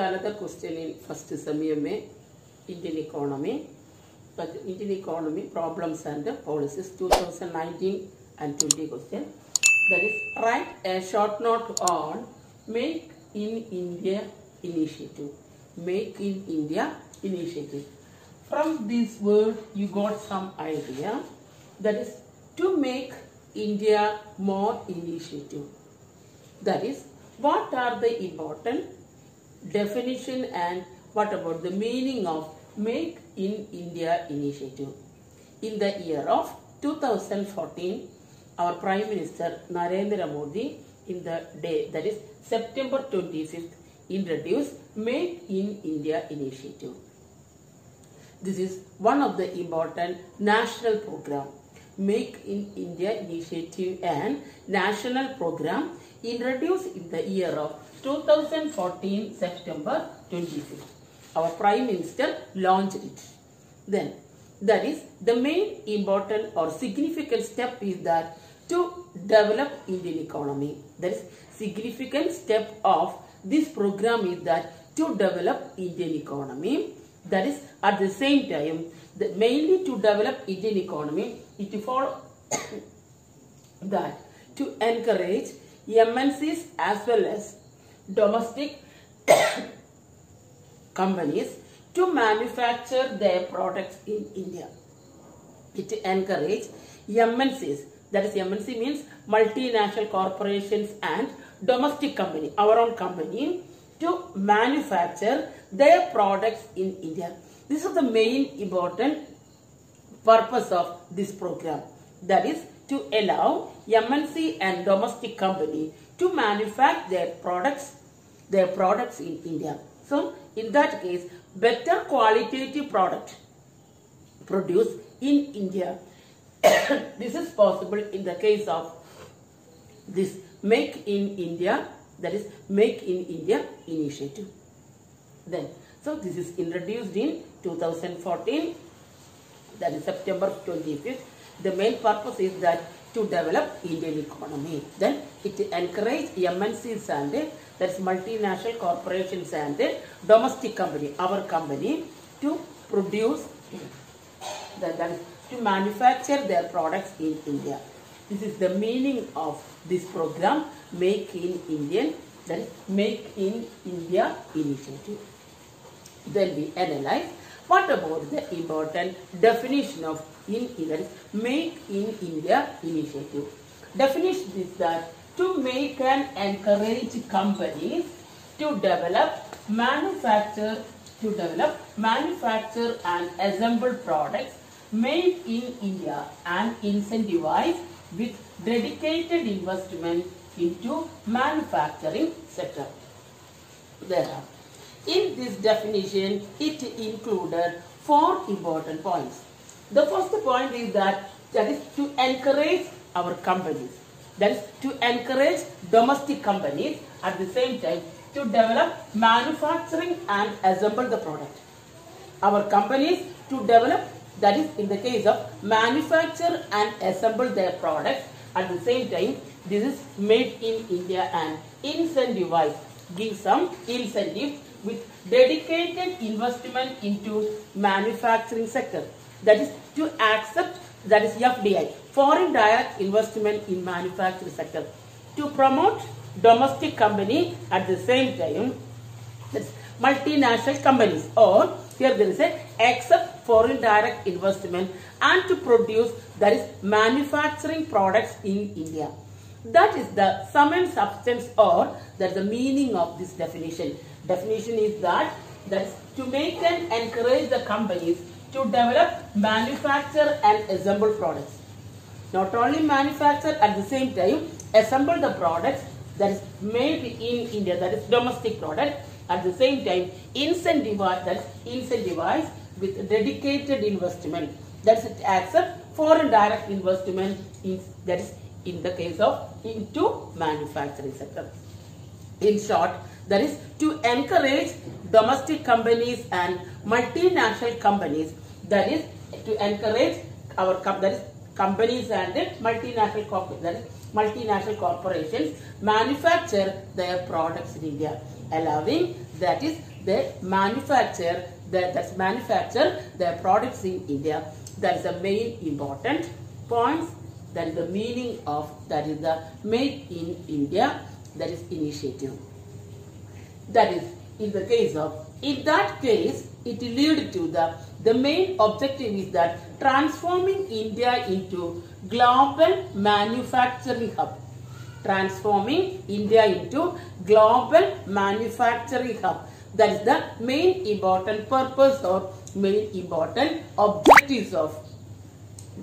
the another question in first sem MA, Indian economy. But Indian economy problems and policies 2019 and 20 question. That is, write a short note on Make in India initiative. Make in India initiative. From this word, you got some idea. That is, to make India more initiative. That is, what are the important definition and what about the meaning of Make in India initiative? In the year of 2014, our Prime Minister Narendra Modi, in the day that is September 25th, introduced Make in India initiative. This is one of the important national program. Make in India initiative and national program introduced in the year of 2014 September 25th. Our Prime Minister launched it. Then that is the main important or significant step is that to develop Indian economy. That is significant step of this program is that to develop Indian economy. That is at the same time the, mainly to develop Indian economy it follow that to encourage MNCs as well as domestic companies to manufacture their products in India. It encourage MNCs, that is MNC means multinational corporations and domestic company, our own company, to manufacture their products in India. This is the main important purpose of this program. That is to allow MNC and domestic company to manufacture their products, their products in India. So in that case, better qualitative product produced in India. this is possible in the case of this Make in India, that is Make in India initiative. Then, so this is introduced in 2014, that is September 25th. The main purpose is that to develop Indian economy. Then it encourage MNCs and that is multinational corporations and domestic company, our company, to produce is to manufacture their products in India. This is the meaning of this program, Make in Indian, that is Make in India initiative. Then we analyze what about the important definition of in is Make in India initiative. Definition is that to make and encourage companies to develop, manufacture, to develop, manufacture and assemble products made in India and incentivize with dedicated investment into manufacturing sector. There are. In this definition, it included four important points. The first point is that that is to encourage our companies. Is to encourage domestic companies at the same time to develop manufacturing and assemble the product. Our companies to develop that is in the case of manufacture and assemble their products. At the same time this is made in India and incentivize give some incentive with dedicated investment into manufacturing sector. That is to accept that is FDI foreign direct investment in manufacturing sector to promote domestic company at the same time that's multinational companies or here there is a accept foreign direct investment and to produce that is manufacturing products in India. That is the sum and substance or that's the meaning of this definition. Definition is that that's to make and encourage the companies to develop, manufacture and assemble products. Not only manufacture at the same time assemble the products that is made in India that is domestic product. At the same time incentivize that is incentivize with dedicated investment. That's accept foreign direct investment in that is in the case of into manufacturing sector. In short that is to encourage domestic companies and multinational companies that is to encourage our that is companies and multinational that is multinational corporations manufacture their products in India allowing that is they manufacture their, that's manufacture their products in India. That is the main important points. That is the meaning of that is the Made in India that is initiative. That is in the case of in that case it lead to the the main objective is that transforming India into global manufacturing hub transforming India into global manufacturing hub. That is the main important purpose or main important objectives of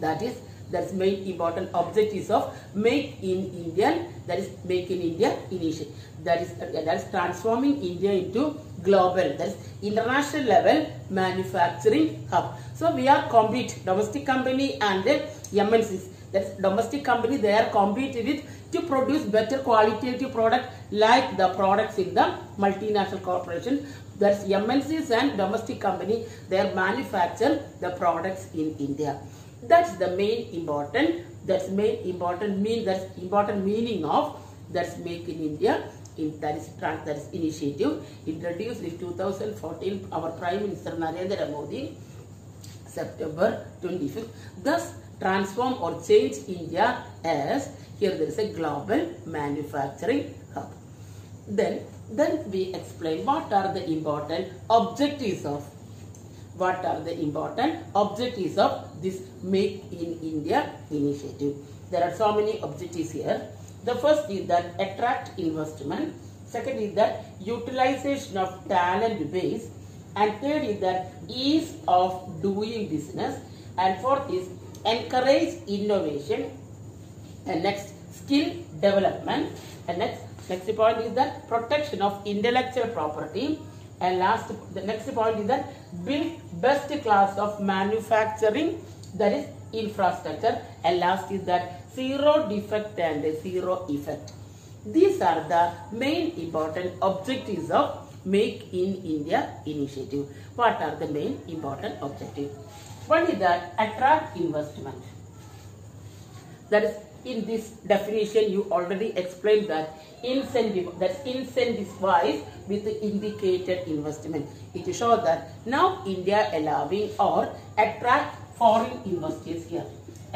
that is that's main important objectives of make in Indian that is make in India initiative that is that is transforming India into global that is international level manufacturing hub. So we are compete domestic company and the MNCs that's domestic company they are compete with to produce better qualitative product like the products in the multinational corporation. That's MNCs and domestic company they are manufacture the products in India. That's the main important that's main important mean that's important meaning of that's make in India in, that is that is initiative introduced in 2014 our prime minister Narendra Modi September 25th thus transform or change India as here there is a global manufacturing hub. Then, then we explain what are the important objectives of what are the important objectives of this Make in India initiative. There are so many objectives here. The first is that attract investment. Second is that utilization of talent base. And third is that ease of doing business. And fourth is encourage innovation and next skill development and next next point is that protection of intellectual property and last the next point is that build best class of manufacturing that is infrastructure and last is that zero defect and zero effect. These are the main important objectives of make in india initiative. What are the main important objectives one is that attract investment. That is in this definition you already explained that incentive that's incentivize with the indicated investment. It shows that now india allowing or attract foreign investors here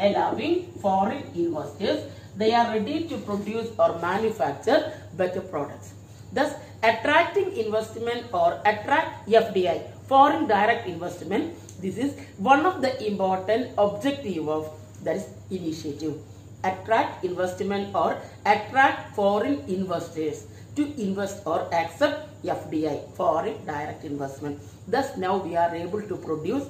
allowing foreign investors they are ready to produce or manufacture better products thus attracting investment or attract fdi foreign direct investment this is one of the important objective of that is initiative attract investment or attract foreign investors to invest or accept FDI, foreign direct investment. Thus now we are able to produce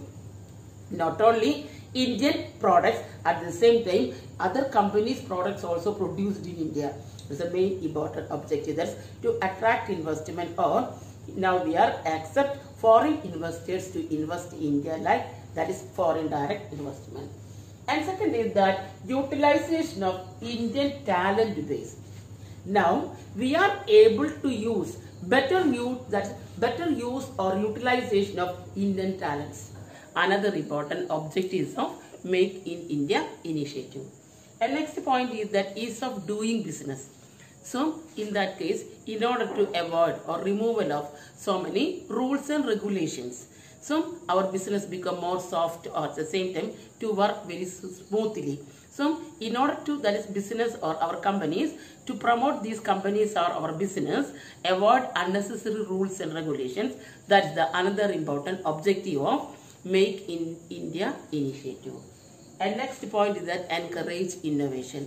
not only Indian products at the same time other companies products also produced in India. Is the main important objective that's to attract investment or now we are accept foreign investors to invest in India like that is foreign direct investment. And second is that utilization of Indian talent base. Now we are able to use better use that better use or utilization of Indian talents. Another important objective is of Make in India initiative. And next point is that ease of doing business. So in that case, in order to avoid or removal of so many rules and regulations, so our business become more soft or at the same time to work very smoothly. So in order to that is business or our companies to promote these companies or our business avoid unnecessary rules and regulations that is the another important objective of make in India initiative. And next point is that encourage innovation.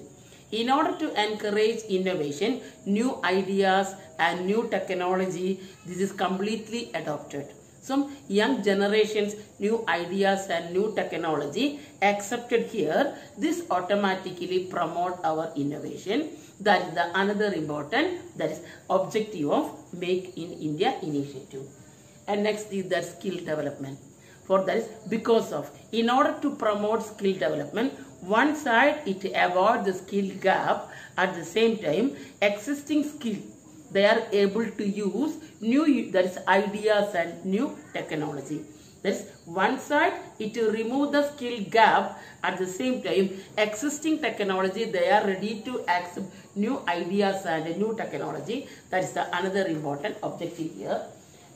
In order to encourage innovation, new ideas and new technology, this is completely adopted. Some young generations, new ideas and new technology accepted here, this automatically promote our innovation. That is the another important, that is objective of Make in India initiative. And next is the skill development. For that is because of, in order to promote skill development, one side it avoid the skill gap at the same time existing skill they are able to use new that is ideas and new technology. That is one side it will remove the skill gap. At the same time existing technology they are ready to accept new ideas and new technology. That is the another important objective here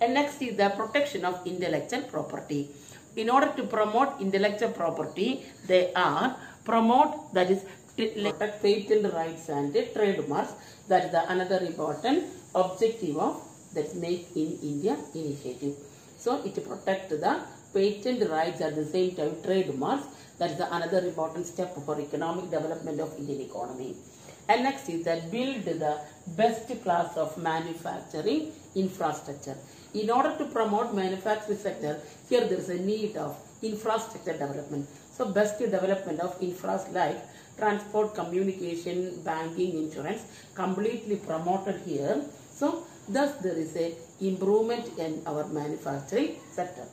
And next is the protection of intellectual property. In order to promote intellectual property, they are promote that is protect patent rights and trademarks. That is the another important objective of that Make in India initiative. So it protect the patent rights at the same time trademarks. That is the another important step for economic development of Indian economy. And next is that build the best class of manufacturing infrastructure. In order to promote manufacturing sector, here there is a need of infrastructure development. So best development of infrastructure like transport, communication, banking, insurance completely promoted here. So thus there is a improvement in our manufacturing sector.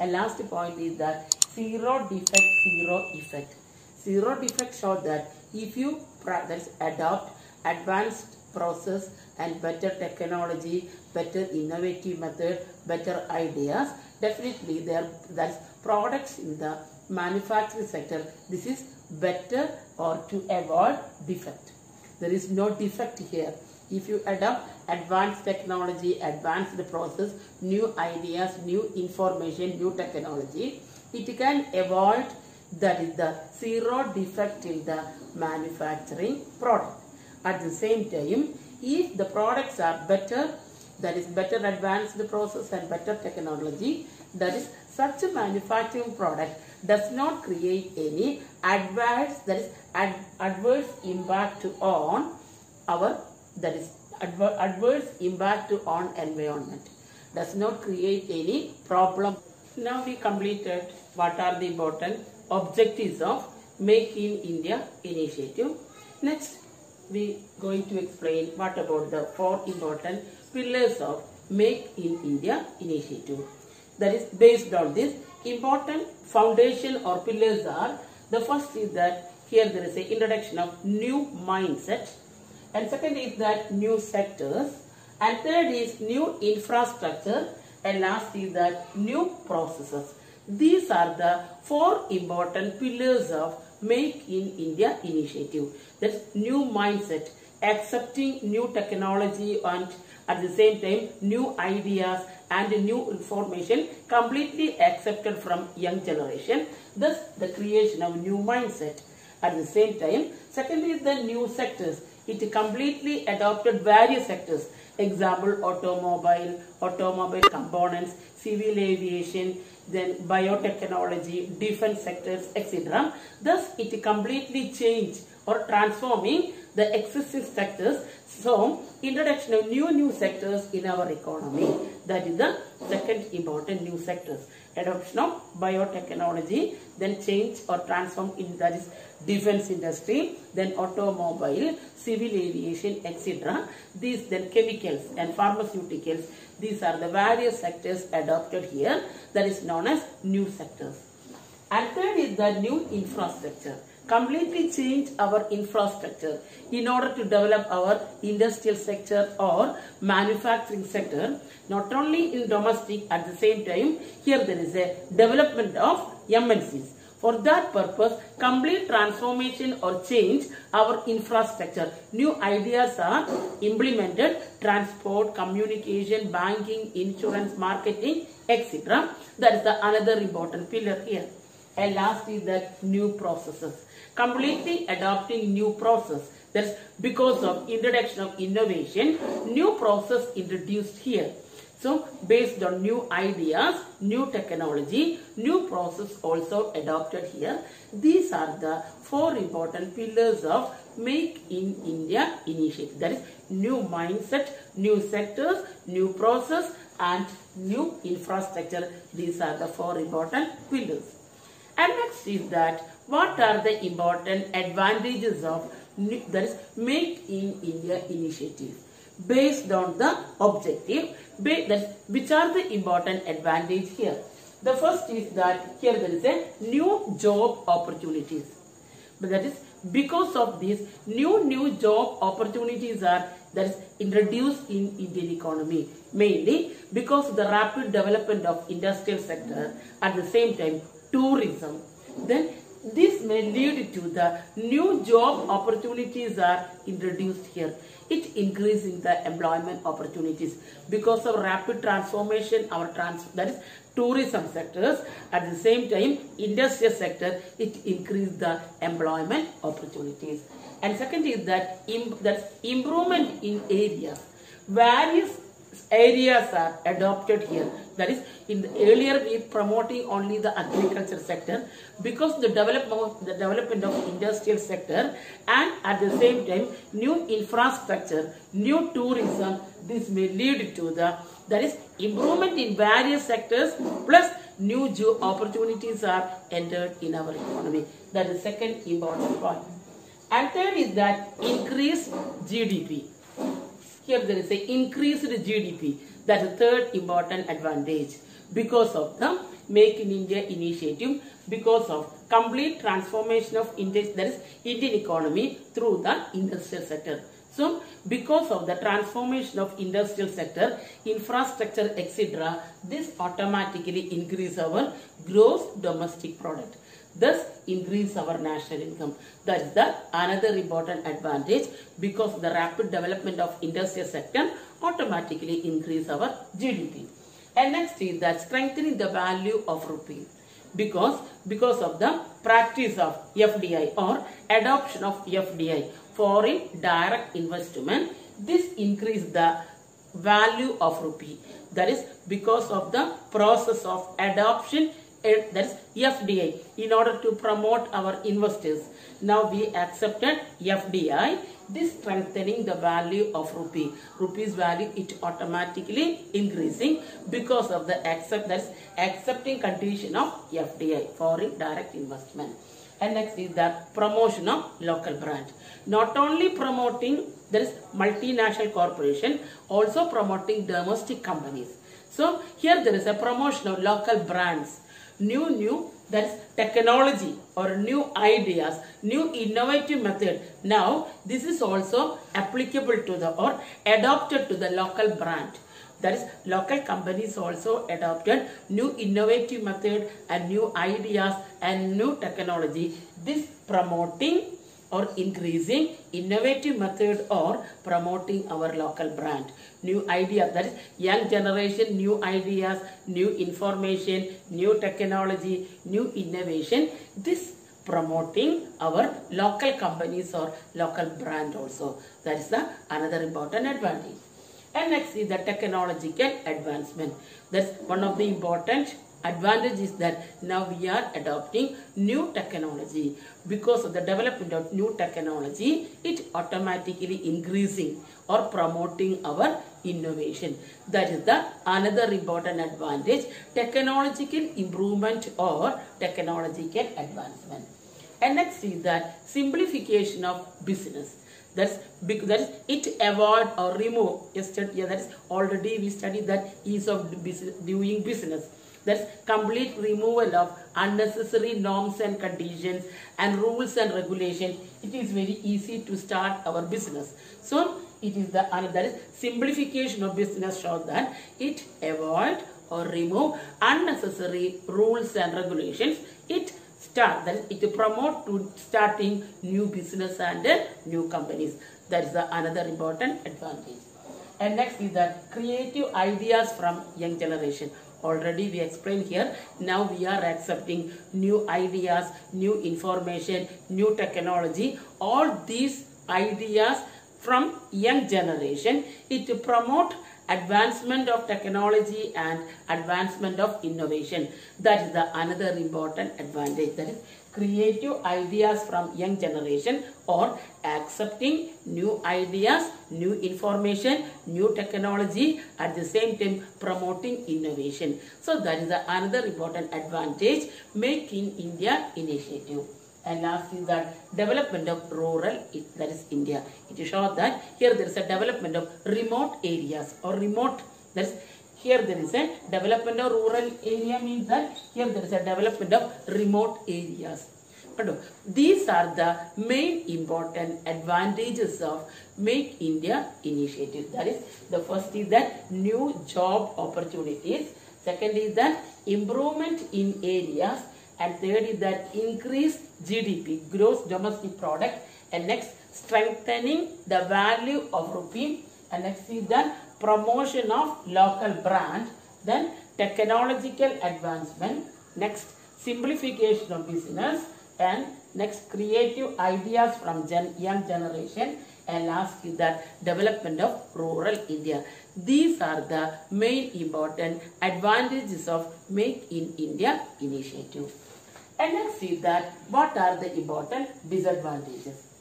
And last point is that zero defect, zero effect. Zero defect show that if you adopt advanced process and better technology, better innovative method, better ideas, definitely there that's products in the manufacturing sector. This is better or to avoid defect. There is no defect here. If you adopt advanced technology, advanced process, new ideas, new information, new technology, it can avoid that is the zero defect in the manufacturing product. At the same time, if the products are better, that is better advanced process and better technology, that is such a manufacturing product does not create any adverse that is ad, adverse impact on our that is adver, adverse impact to on environment. Does not create any problem. Now we completed what are the important objectives of make in india initiative. Next we going to explain what about the four important pillars of make in india initiative. That is based on this important foundation or pillars are the first is that here there is a introduction of new mindset and second is that new sectors and third is new infrastructure and last is that new processes. These are the four important pillars of make in india initiative. That's new mindset accepting new technology and at the same time new ideas and new information completely accepted from young generation. Thus the creation of new mindset. At the same time second is the new sectors. It completely adopted various sectors. Example automobile automobile components civil aviation then biotechnology defense sectors etc thus it completely changed or transforming the existing sectors so introduction of new new sectors in our economy. That is the second important new sectors. Adoption of biotechnology then change or transform in that is defense industry then automobile civil aviation etc these then chemicals and pharmaceuticals these are the various sectors adopted here that is known as new sectors. And third is the new infrastructure completely change our infrastructure in order to develop our industrial sector or manufacturing sector not only in domestic at the same time here there is a development of MNCs for that purpose complete transformation or change our infrastructure. New ideas are implemented transport communication banking insurance marketing etc that is the another important pillar here. And last is that new processes completely adopting new process. That's because of introduction of innovation new process introduced here. So based on new ideas new technology new process also adopted here. These are the four important pillars of make in india initiative. That is new mindset new sectors new process and new infrastructure. These are the four important pillars next is that what are the important advantages of that is make in India initiative based on the objective which are the important advantage here. The first is that here there is a new job opportunities. But that is because of these new new job opportunities are that is introduced in Indian economy mainly because of the rapid development of industrial sector at the same time tourism. Then this may lead to the new job opportunities are introduced here. It increasing the employment opportunities. Because of rapid transformation our trans that is tourism sectors at the same time industrial sector it increase the employment opportunities. And second is that im- that's improvement in areas. Various areas are adopted here that is in the earlier we promoting only the agriculture sector because the development of the development of industrial sector and at the same time new infrastructure new tourism this may lead to the that is improvement in various sectors plus new job opportunities are entered in our economy that is second important point. point and third is that increased gdp here there is a increased GDP. That's the third important advantage because of the Make in India initiative, because of complete transformation of India, that is Indian economy through the industrial sector. So, because of the transformation of industrial sector, infrastructure, etc., this automatically increase our gross domestic product thus increase our national income. That's the another important advantage because the rapid development of industrial sector automatically increase our GDP. And next is that strengthening the value of rupee because because of the practice of FDI or adoption of FDI foreign direct investment this increase the value of rupee that is because of the process of adoption Eh, that's FDI in order to promote our investors. Now we accepted FDI, this strengthening the value of rupee. Rupee's value it automatically increasing because of the accept that's accepting condition of FDI, foreign direct investment. And next is the promotion of local brand. Not only promoting there is multinational corporation, also promoting domestic companies. So here there is a promotion of local brands new new that's technology or new ideas new innovative method. Now this is also applicable to the or adopted to the local brand. That is local companies also adopted new innovative method and new ideas and new technology. This promoting or increasing innovative method or promoting our local brand. New idea that is young generation new ideas new information new technology new innovation. This promoting our local companies or local brand also. That is the another important advantage. And next is the technological advancement. That's one of the important advantage is that now we are adopting new technology. Because of the development of new technology it automatically increasing or promoting our innovation. That is the another important advantage technological improvement or technological advancement. And next is that simplification of business. That's because that is it avoid or remove yesterday yeah, that is already we studied that ease of doing business that's complete removal of unnecessary norms and conditions and rules and regulations. It is very easy to start our business. So it is the another simplification of business shows that it avoid or remove unnecessary rules and regulations. It start that it promote to starting new business and uh, new companies. That is the another important advantage. And next is the creative ideas from young generation already we explained here. Now we are accepting new ideas new information new technology. All these ideas from young generation. It to promote advancement of technology and advancement of innovation. That is the another important advantage. That is creative ideas from young generation or accepting new ideas, new information, new technology at the same time promoting innovation. So that is another important advantage Make in India initiative. And last is that development of rural, that is India. It is shows that here there is a development of remote areas or remote, that is here there is a development of rural area means that here there is a development of remote areas. These are the main important advantages of Make India initiative. That is the first is that new job opportunities. Second is that improvement in areas And third is that increased GDP, gross domestic product. And next, strengthening the value of rupee. And next is the promotion of local brand. Then technological advancement. Next, simplification of business. And next, creative ideas from gen- young generation. And last is the development of rural India. These are the main important advantages of Make in India initiative. And let's see that what are the important disadvantages.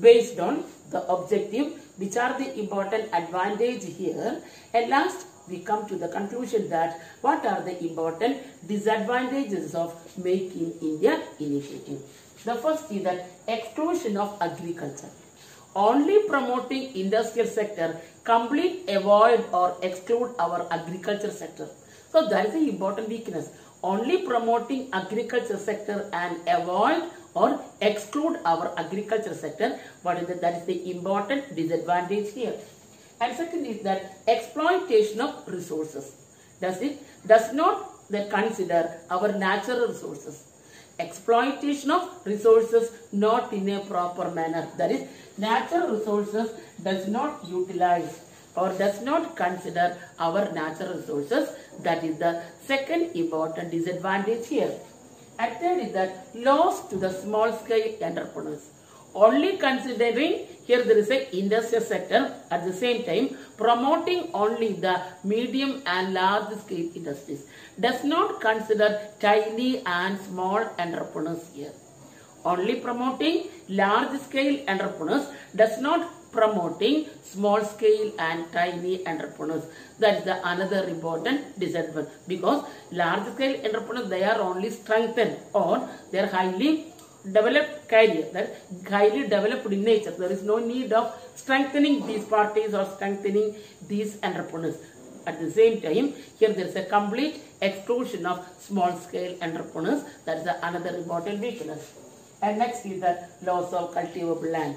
Based on the objective, which are the important advantage here. And last, we come to the conclusion that what are the important disadvantages of making India initiative. The first is that exclusion of agriculture. Only promoting industrial sector complete avoid or exclude our agriculture sector. So that is the important weakness. Only promoting agriculture sector and avoid or exclude our agriculture sector. What is that? That is the important disadvantage here. And second is that exploitation of resources. Does it does not that consider our natural resources. Exploitation of resources not in a proper manner. That is natural resources does not utilize or does not consider our natural resources. That is the second important disadvantage here. Third is that loss to the small scale entrepreneurs. Only considering here there is a industrial sector at the same time promoting only the medium and large scale industries. Does not consider tiny and small entrepreneurs here. Only promoting large scale entrepreneurs does not promoting small scale and tiny entrepreneurs. That is the another important disadvantage because large scale entrepreneurs they are only strengthened or they are highly developed career that highly developed in nature. There is no need of strengthening these parties or strengthening these entrepreneurs. At the same time, here there is a complete exclusion of small scale entrepreneurs. That is the another important weakness. And next is the loss of cultivable land.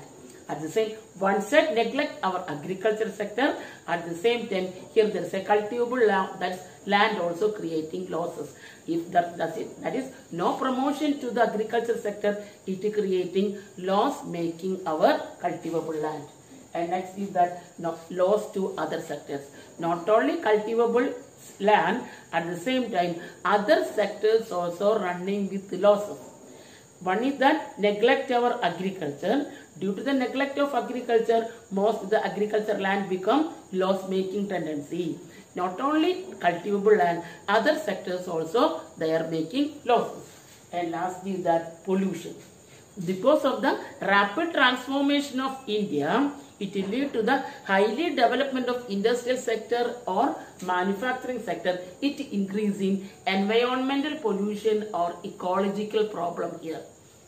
At the same, one side neglect our agriculture sector. At the same time, here there is a cultivable land, that's land also creating losses. If that does it, that is no promotion to the agriculture sector, it is creating loss making our cultivable land. And next is that no, loss to other sectors. Not only cultivable land, at the same time, other sectors also running with losses. One is that neglect our agriculture. Due to the neglect of agriculture, most of the agriculture land become loss-making tendency. Not only cultivable land, other sectors also they are making losses. And last is that pollution. Because of the rapid transformation of India, it will lead to the highly development of industrial sector or manufacturing sector. It increasing environmental pollution or ecological problem here.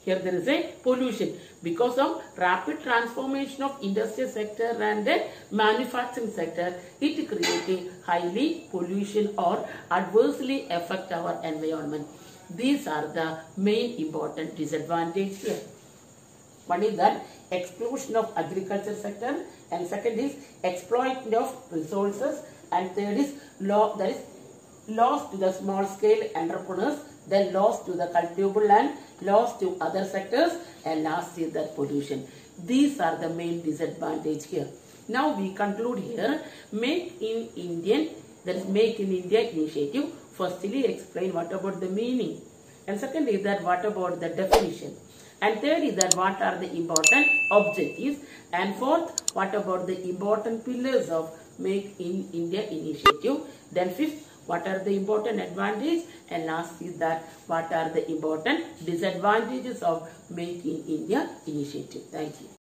Here there is a pollution because of rapid transformation of industrial sector and the manufacturing sector. It creating highly pollution or adversely affect our environment. These are the main important disadvantage here. One is that exclusion of agriculture sector and second is exploitation of resources and third is law that is loss to the small scale entrepreneurs then loss to the cultivable land loss to other sectors and last is the pollution. These are the main disadvantage here. Now we conclude here. Make in indian that is make in india initiative. Firstly explain what about the meaning. And second is that what about the definition and third is that what are the important objectives? And fourth what about the important pillars of make in india initiative? Then fifth what are the important advantages? And last is that what are the important disadvantages of make in india initiative? Thank you